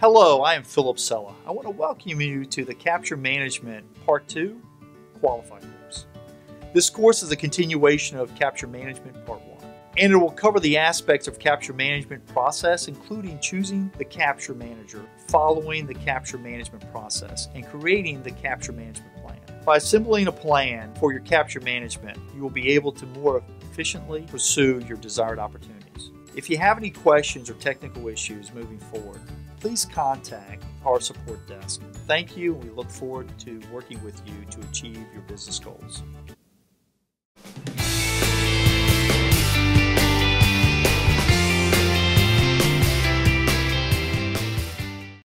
Hello, I am Philip Sella. I want to welcome you to the Capture Management Part 2 Qualified course. This course is a continuation of Capture Management Part 1, and it will cover the aspects of capture management process, including choosing the capture manager, following the capture management process, and creating the capture management plan. By assembling a plan for your capture management, you will be able to more efficiently pursue your desired opportunities. If you have any questions or technical issues moving forward, please contact our support desk. Thank you, and we look forward to working with you to achieve your business goals.